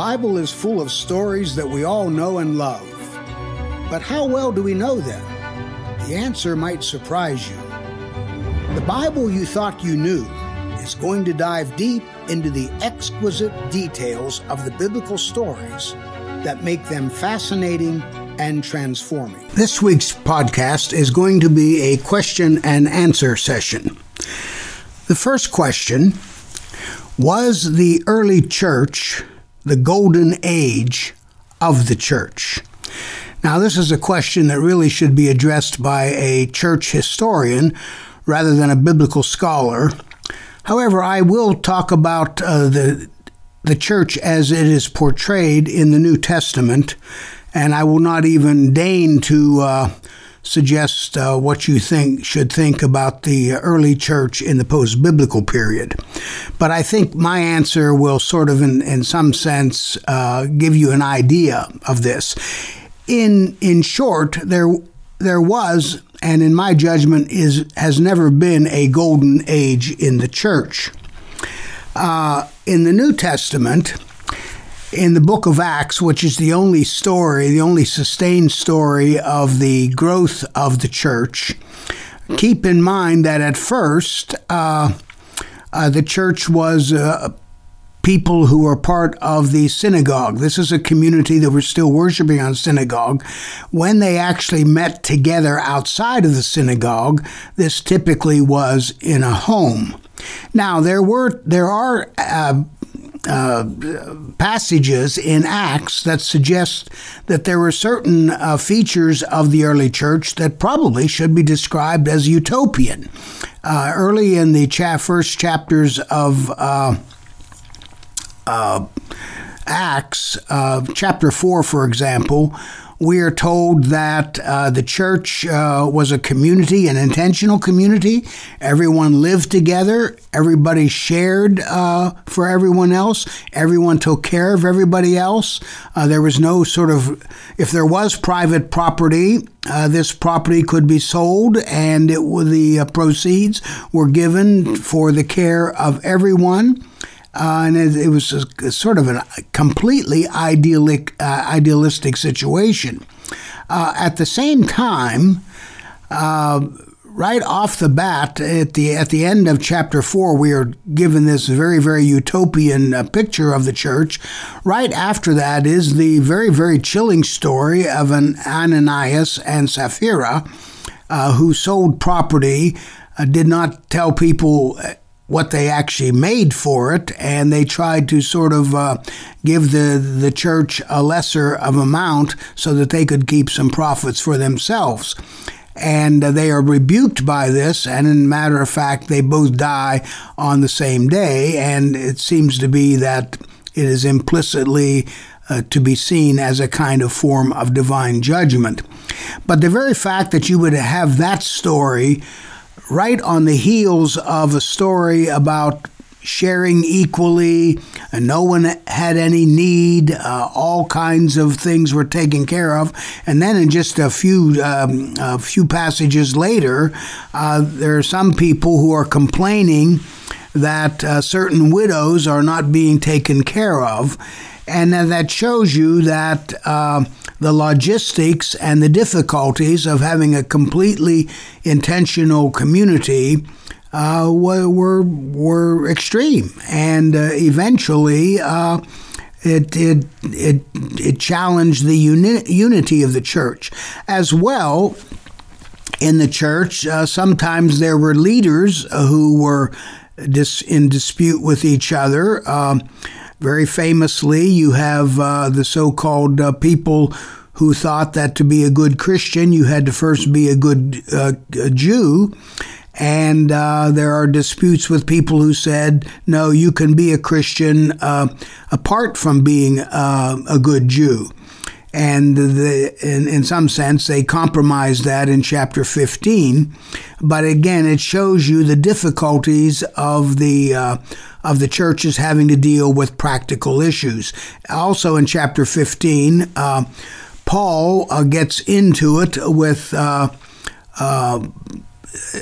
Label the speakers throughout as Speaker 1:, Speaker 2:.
Speaker 1: Bible is full of stories that we all know and love. But how well do we know them? The answer might surprise you. The Bible you thought you knew is going to dive deep into the exquisite details of the biblical stories that make them fascinating and transforming. This week's podcast is going to be a question and answer session. The first question Was the early church the golden age of the church? Now, this is a question that really should be addressed by a church historian rather than a biblical scholar. However, I will talk about uh, the the church as it is portrayed in the New Testament, and I will not even deign to uh, suggest uh, what you think should think about the early church in the post biblical period. But I think my answer will sort of, in, in some sense, uh, give you an idea of this. In in short, there there was, and in my judgment, is has never been a golden age in the church. Uh, in the New Testament, in the book of Acts, which is the only story, the only sustained story of the growth of the church, keep in mind that at first uh, uh, the church was uh, people who were part of the synagogue. This is a community that were still worshiping on synagogue. When they actually met together outside of the synagogue, this typically was in a home. Now there were there are uh, uh, passages in Acts that suggest that there were certain uh, features of the early church that probably should be described as utopian. Uh, early in the cha- first chapters of uh, uh, Acts, chapter 4, for example, we are told that uh, the church uh, was a community, an intentional community. Everyone lived together. Everybody shared uh, for everyone else. Everyone took care of everybody else. Uh, there was no sort of, if there was private property, uh, this property could be sold, and it, the uh, proceeds were given for the care of everyone. Uh, and it, it was a, a sort of a completely idealic, uh, idealistic situation. Uh, at the same time, uh, right off the bat, at the at the end of chapter four, we are given this very very utopian uh, picture of the church. Right after that is the very very chilling story of an Ananias and Sapphira, uh, who sold property. did not tell people what they actually made for it, and they tried to sort of uh, give the the church a lesser of amount so that they could keep some profits for themselves. And uh, they are rebuked by this, and in matter of fact, they both die on the same day. And it seems to be that it is implicitly uh, to be seen as a kind of form of divine judgment. But the very fact that you would have that story right on the heels of a story about sharing equally, and no one had any need. Uh, all kinds of things were taken care of, and then in just a few um, a few passages later, uh, there are some people who are complaining that uh, certain widows are not being taken care of, and that shows you that uh, the logistics and the difficulties of having a completely intentional community uh, were, were extreme. And uh, eventually, uh, it, it, it, it challenged the uni- unity of the church. As well, in the church, uh, sometimes there were leaders who were dis- in dispute with each other. Um, very famously, you have uh, the so called uh, people who thought that to be a good Christian, you had to first be a good uh, Jew. And uh, there are disputes with people who said, no, you can be a Christian uh, apart from being uh, a good Jew and the, in, in some sense they compromise that in chapter 15 but again it shows you the difficulties of the uh, of the churches having to deal with practical issues also in chapter 15 uh, paul uh, gets into it with uh, uh,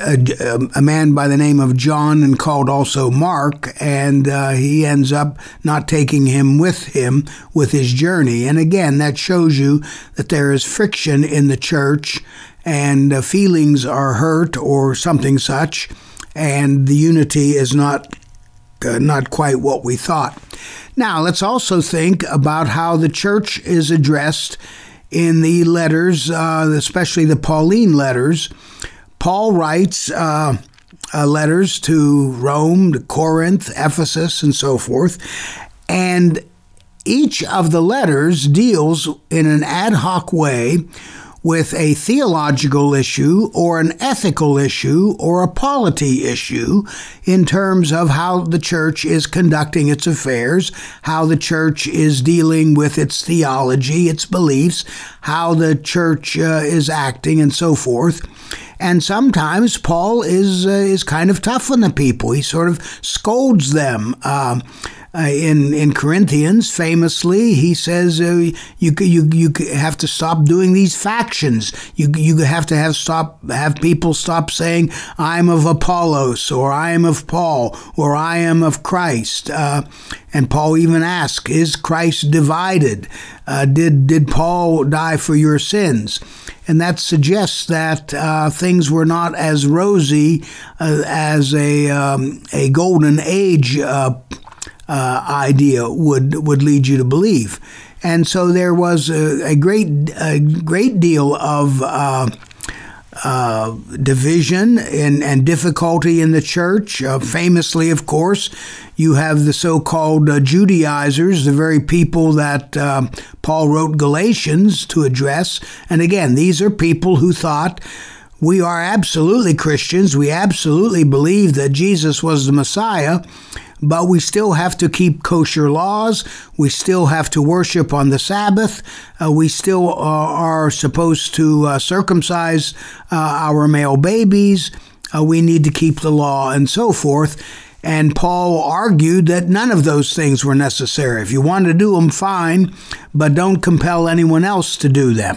Speaker 1: a, a, man by the name of John and called also Mark, and uh, he ends up not taking him with him with his journey. And again, that shows you that there is friction in the church, and uh, feelings are hurt or something such, and the unity is not uh, not quite what we thought. Now, let's also think about how the church is addressed in the letters, uh, especially the Pauline letters. Paul writes uh, uh, letters to Rome, to Corinth, Ephesus, and so forth. And each of the letters deals in an ad hoc way with a theological issue or an ethical issue or a polity issue in terms of how the church is conducting its affairs, how the church is dealing with its theology, its beliefs, how the church uh, is acting, and so forth. And sometimes Paul is uh, is kind of tough on the people. He sort of scolds them. Uh, uh, in in Corinthians, famously, he says uh, you you you have to stop doing these factions. You you have to have stop have people stop saying I'm of Apollos or I am of Paul or I am of Christ. Uh, and Paul even asks, "Is Christ divided? Uh, did did Paul die for your sins?" And that suggests that uh, things were not as rosy uh, as a um, a golden age uh, idea would would lead you to believe. And so there was a, a great a great deal of uh, uh, division and, and difficulty in the church. Uh, famously, of course, you have the so called uh, Judaizers, the very people that uh, Paul wrote Galatians to address. And again, these are people who thought we are absolutely Christians. We absolutely believe that Jesus was the Messiah but we still have to keep kosher laws. We still have to worship on the Sabbath. Uh, we still uh, are supposed to uh, circumcise uh, our male babies. Uh, we need to keep the law and so forth. And Paul argued that none of those things were necessary. If you want to do them, fine, but don't compel anyone else to do them.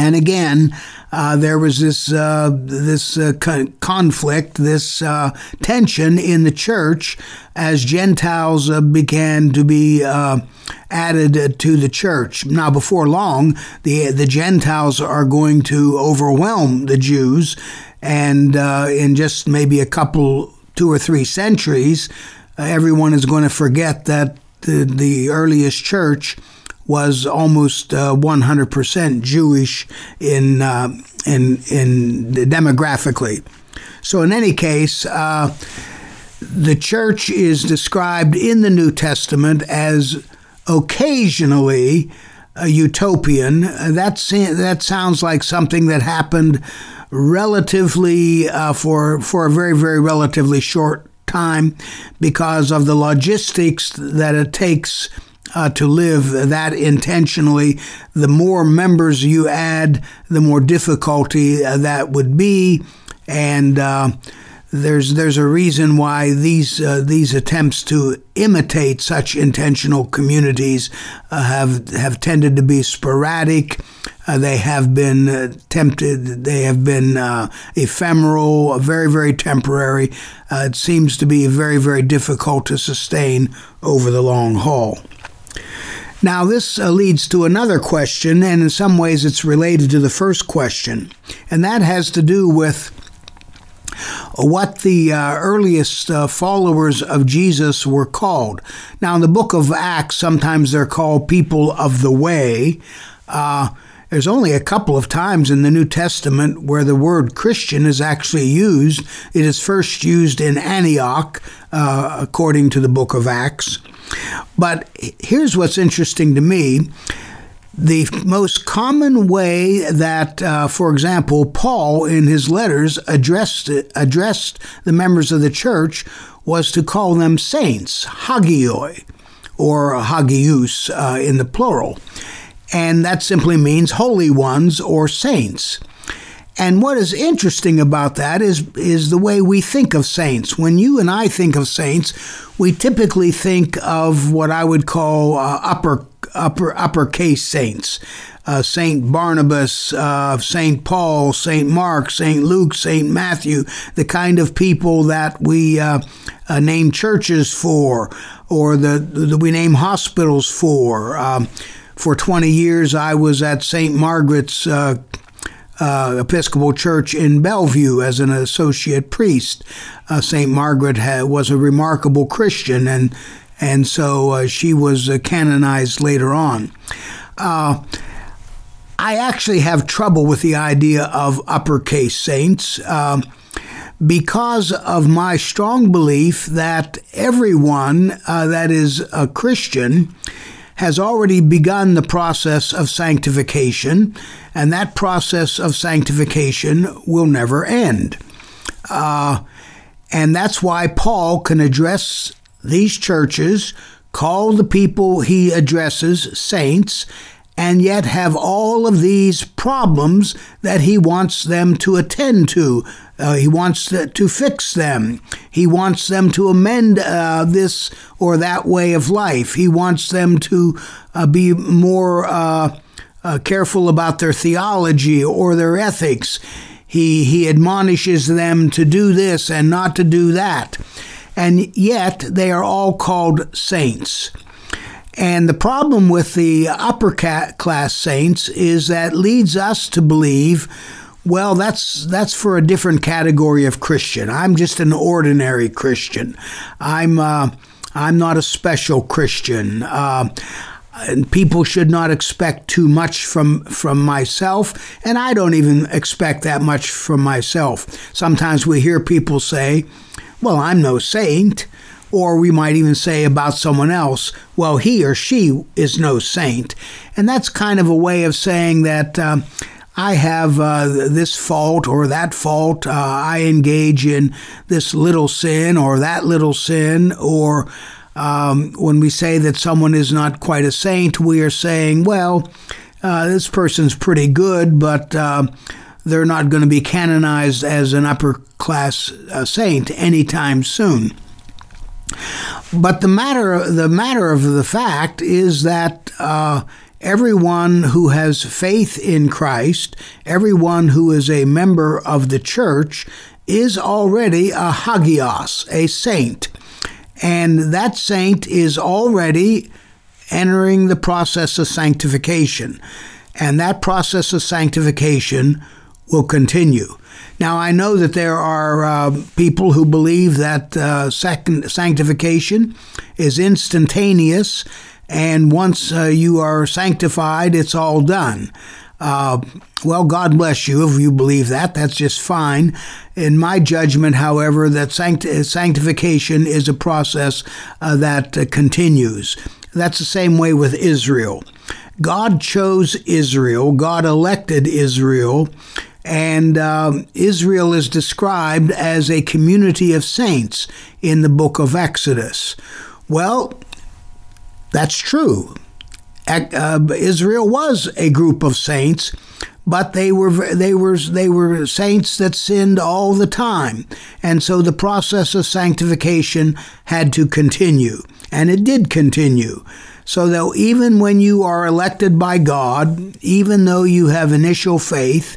Speaker 1: And again, uh, there was this uh, this uh, conflict, this uh, tension in the church as Gentiles uh, began to be uh, added to the church. Now, before long, the the Gentiles are going to overwhelm the Jews, and in just maybe a couple, two or three centuries, everyone is going to forget that the, the earliest church was almost uh, 100% Jewish in, uh, in, in demographically. So, in any case, uh, the church is described in the New Testament as occasionally a utopian. That, that sounds like something that happened relatively uh, for, for a very, very relatively short time because of the logistics that it takes uh, to live that intentionally. The more members you add, the more difficulty uh, that would be, and uh, there's there's a reason why these uh, these attempts to imitate such intentional communities uh, have have tended to be sporadic. Uh, they have been uh, tempted. They have been uh, ephemeral, very very temporary. Uh, it seems to be very very difficult to sustain over the long haul. Now, this uh, leads to another question, and in some ways it's related to the first question, and that has to do with what the uh, earliest uh, followers of Jesus were called. Now, in the book of Acts, sometimes they're called people of the way. Uh, there's only a couple of times in the New Testament where the word Christian is actually used. It is first used in Antioch, uh, according to the book of Acts. But here's what's interesting to me. The most common way that, uh, for example, Paul in his letters addressed addressed the members of the church was to call them saints, hagioi, or hagios uh, in the plural, and that simply means holy ones or saints. And what is interesting about that is is the way we think of saints. When you and I think of saints, we typically think of what I would call uh, upper upper uppercase saints. uh, Saint Barnabas, uh, Saint Paul, Saint Mark, Saint Luke, Saint Matthew, the kind of people that we uh, uh name churches for, or the, that we name hospitals for. Um, for 20 years, I was at St. Margaret's uh, uh, Episcopal Church in Bellevue as an associate priest. Uh, St. Margaret was a remarkable Christian, and and so uh, she was uh, canonized later on. Uh, I actually have trouble with the idea of uppercase saints um, because of my strong belief that everyone uh, that is a Christian has already begun the process of sanctification, and that process of sanctification will never end. Uh, and that's why Paul can address these churches, call the people he addresses saints, and yet have all of these problems that he wants them to attend to. Uh, he wants to, to, fix them. He wants them to amend uh, this or that way of life. He wants them to uh, be more uh, uh, careful about their theology or their ethics. He, he admonishes them to do this and not to do that. And yet they are all called saints. And the problem with the upper class saints is that leads us to believe, well, that's that's for a different category of Christian. I'm just an ordinary Christian. I'm uh, I'm not a special Christian. Uh, and people should not expect too much from from myself, and I don't even expect that much from myself. Sometimes we hear people say, "Well, I'm no saint." Or we might even say about someone else, well, he or she is no saint. And that's kind of a way of saying that um, I have uh, this fault or that fault. Uh, I engage in this little sin or that little sin. Or um, when we say that someone is not quite a saint, we are saying, well, uh, this person's pretty good, but uh, they're not going to be canonized as an upper class uh, saint anytime soon. But the matter, the matter of the fact is that uh, everyone who has faith in Christ, everyone who is a member of the church, is already a hagios, a saint. And that saint is already entering the process of sanctification. And that process of sanctification will continue. Now, I know that there are uh, people who believe that uh, second sanctification is instantaneous, and once uh, you are sanctified, it's all done. Uh, well, God bless you if you believe that. That's just fine. In my judgment, however, that sancti- sanctification is a process uh, that uh, continues. That's the same way with Israel. God chose Israel, God elected Israel and um, Israel is described as a community of saints in the book of Exodus. Well, that's true. Uh, Israel was a group of saints, but they were they were they were saints that sinned all the time, and so the process of sanctification had to continue, and it did continue. So that even when you are elected by God, even though you have initial faith,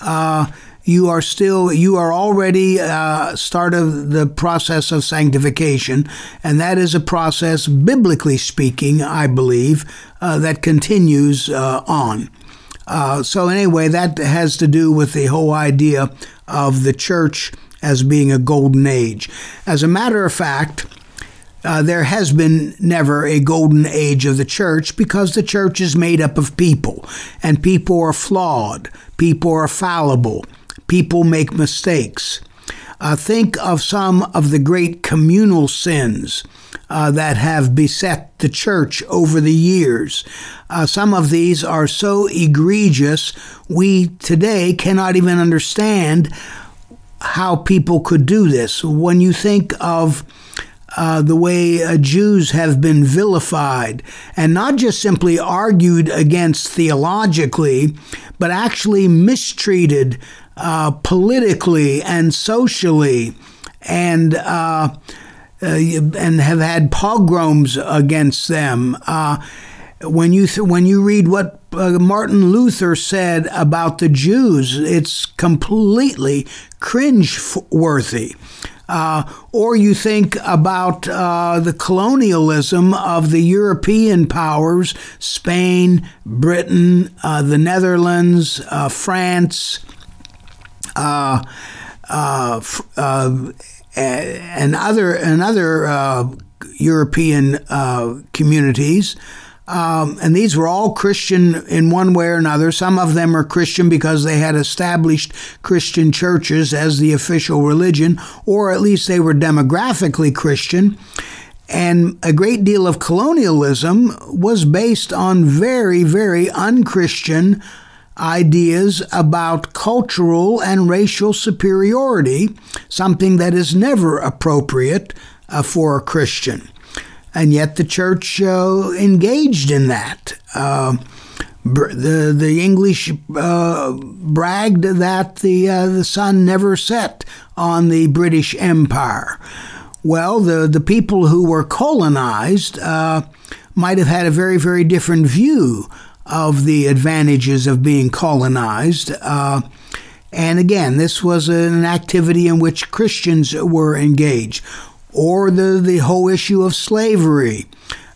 Speaker 1: uh, you are still you are already uh, started the process of sanctification, and that is a process, biblically speaking, I believe, uh, that continues uh, on. Uh, so anyway, that has to do with the whole idea of the church as being a golden age. As a matter of fact. Uh, there has been never a golden age of the church because the church is made up of people, and people are flawed. People are fallible. People make mistakes. Uh, think of some of the great communal sins uh, that have beset the church over the years. Uh, some of these are so egregious, we today cannot even understand how people could do this. When you think of uh, the way uh, Jews have been vilified and not just simply argued against theologically, but actually mistreated uh, politically and socially, and uh, uh, and have had pogroms against them. Uh, when you th- when you read what Martin Luther said about the Jews, it's completely cringe-worthy. Uh, or you think about uh, the colonialism of the European powers Spain, Britain, uh, the Netherlands, uh, France, uh, uh, and other, and other European communities. Um, and these were all Christian in one way or another. Some of them are Christian because they had established Christian churches as the official religion, or at least they were demographically Christian. And a great deal of colonialism was based on very, very unchristian ideas about cultural and racial superiority, something that is never appropriate uh, for a Christian and yet the church uh, engaged in that. Uh, the the English uh, bragged that the uh, the sun never set on the British Empire. Well, the the people who were colonized uh, might have had a very very different view of the advantages of being colonized. Uh, and again, this was an activity in which Christians were engaged or the, the whole issue of slavery,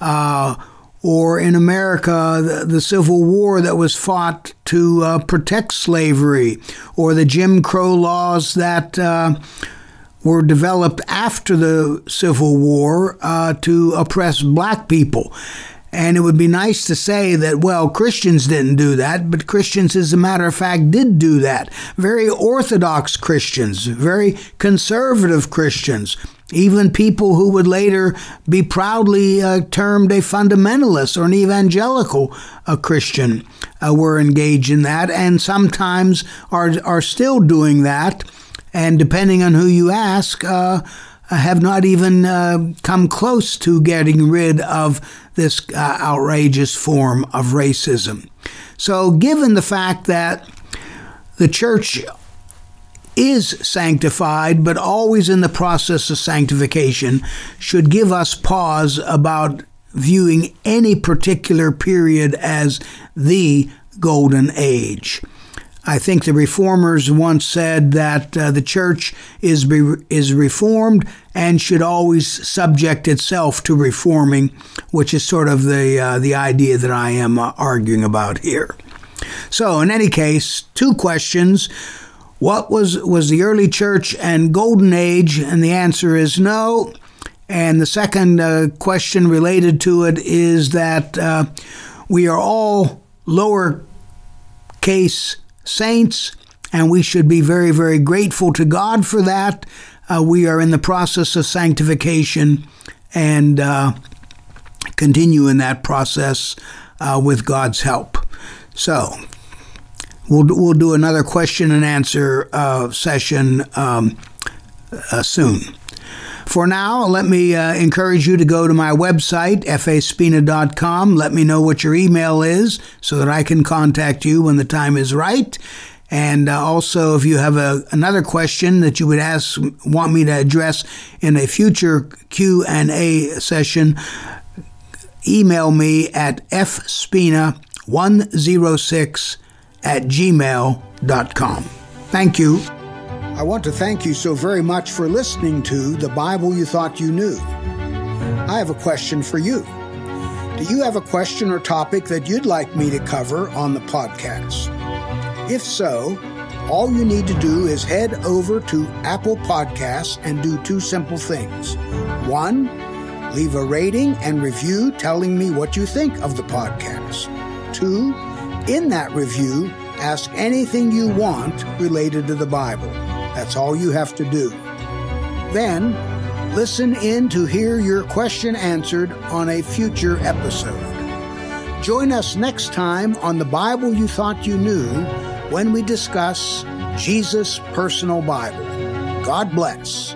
Speaker 1: uh, or in America, the, the, Civil War that was fought to uh, protect slavery, or the Jim Crow laws that uh, were developed after the Civil War uh, to oppress black people. And it would be nice to say that, well, Christians didn't do that, but Christians, as a matter of fact, did do that. Very Orthodox Christians, very conservative Christians, even people who would later be proudly uh, termed a fundamentalist or an evangelical uh, Christian uh, were engaged in that, and sometimes are are still doing that. And depending on who you ask, uh, have not even uh, come close to getting rid of this uh, outrageous form of racism. So, given the fact that the church is sanctified, but always in the process of sanctification, should give us pause about viewing any particular period as the golden age. I think the reformers once said that uh, the church is be, is reformed and should always subject itself to reforming, which is sort of the uh, the idea that I am uh, arguing about here. So, in any case, two questions what was, was the early church and golden age? And the answer is no. And the second uh, question related to it is that uh, we are all lower case saints, and we should be very, very grateful to God for that. Uh, we are in the process of sanctification and uh, continue in that process uh, with God's help. So, We'll, we'll do another question and answer uh, session um, uh, soon. For now, let me uh, encourage you to go to my website, faspina.com. Let me know what your email is so that I can contact you when the time is right. And uh, also, if you have a, another question that you would ask, want me to address in a future Q and A session, email me at fspina106 at gmail.com. Thank you. I want to thank you so very much for listening to The Bible You Thought You Knew. I have a question for you. Do you have a question or topic that you'd like me to cover on the podcast? If so, all you need to do is head over to Apple Podcasts and do two simple things. One, leave a rating and review telling me what you think of the podcast. Two, in that review, ask anything you want related to the Bible. That's all you have to do. Then, listen in to hear your question answered on a future episode. Join us next time on The Bible You Thought You Knew when we discuss Jesus' personal Bible. God bless.